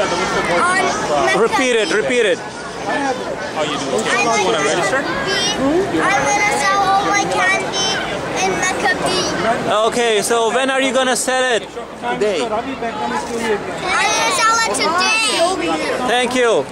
on Repeat it, repeat it. How you doing? I'm You want to register? I'm gonna sell all my candy in Mecca B. Okay, so when are you gonna sell it? Today. I'm gonna sell it today. Thank you.